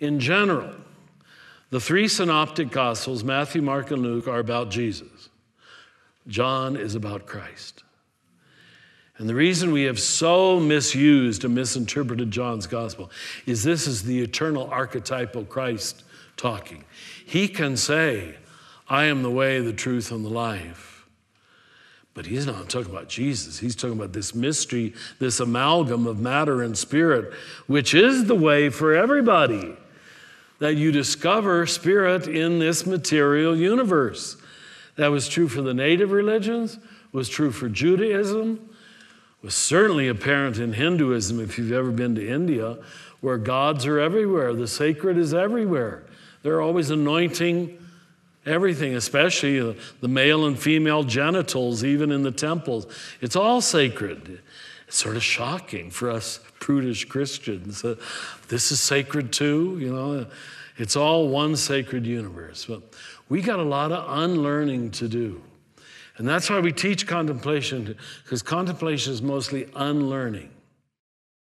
in general, the three synoptic gospels, Matthew, Mark, and Luke, are about Jesus. John is about Christ. And the reason we have so misused and misinterpreted John's gospel is this is the eternal archetypal Christ talking. He can say, I am the way, the truth, and the life. But he's not talking about Jesus. He's talking about this mystery, this amalgam of matter and spirit, which is the way for everybody that you discover spirit in this material universe. That was true for the native religions, was true for Judaism, was certainly apparent in Hinduism if you've ever been to India, where gods are everywhere, the sacred is everywhere. They're always anointing everything, especially the male and female genitals, even in the temples. It's all sacred. It's sort of shocking for us prudish Christians. Uh, this is sacred too, you know. It's all one sacred universe. But we got a lot of unlearning to do. And that's why we teach contemplation, because contemplation is mostly unlearning.